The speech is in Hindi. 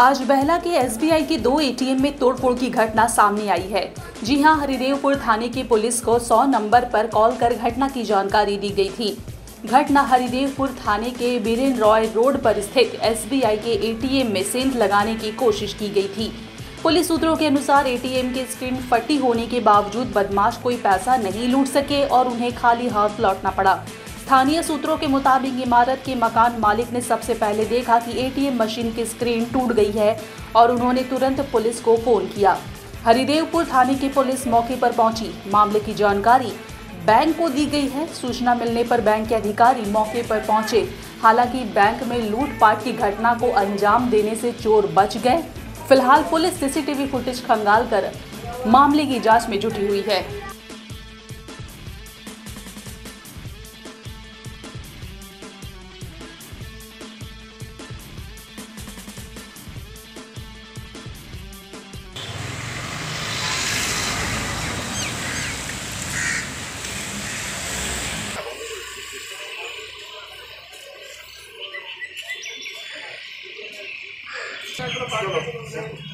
आज बहला के एसबीआई के दो एटीएम में तोड़फोड़ की घटना सामने आई है। जी हाँ, हरिदेवपुर थाने की पुलिस को 100 नंबर पर कॉल कर घटना की जानकारी दी गई थी। घटना हरिदेवपुर थाने के बीरेन रॉय रोड पर स्थित एसबीआई के एटीएम में सेंध लगाने की कोशिश की गई थी। पुलिस सूत्रों के अनुसार एटीएम की स्क्रीन फटी होने के बावजूद बदमाश कोई पैसा नहीं लूट सके और उन्हें खाली हाथ लौटना पड़ा। स्थानीय सूत्रों के मुताबिक इमारत के मकान मालिक ने सबसे पहले देखा कि एटीएम मशीन की स्क्रीन टूट गई है और उन्होंने तुरंत पुलिस को फ़ोन किया। हरिदेवपुर थाने की पुलिस मौके पर पहुँची। मामले की जानकारी बैंक को दी गई है। सूचना मिलने पर बैंक के अधिकारी मौके पर पहुँचे। हालाँकि बैंक में लूटपाट की घटना को अंजाम देने से चोर बच गए। फ़िलहाल पुलिस सीसीटीवी फुटेज खंगाल कर मामले की जाँच में जुटी हुई है। Thank you.